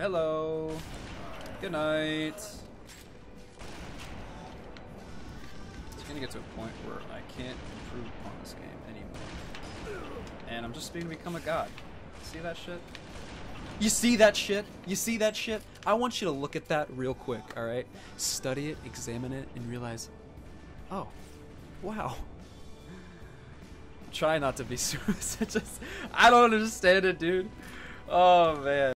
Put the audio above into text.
hello. Good night. It's gonna get to a point where I can't improve upon this game anymore. And I'm just going to become a god. See that shit? You see that shit? You see that shit? I want you to look at that real quick, alright? Study it, examine it, and realize, oh, wow. Try not to be suicidal. I don't understand it, dude. Oh, man.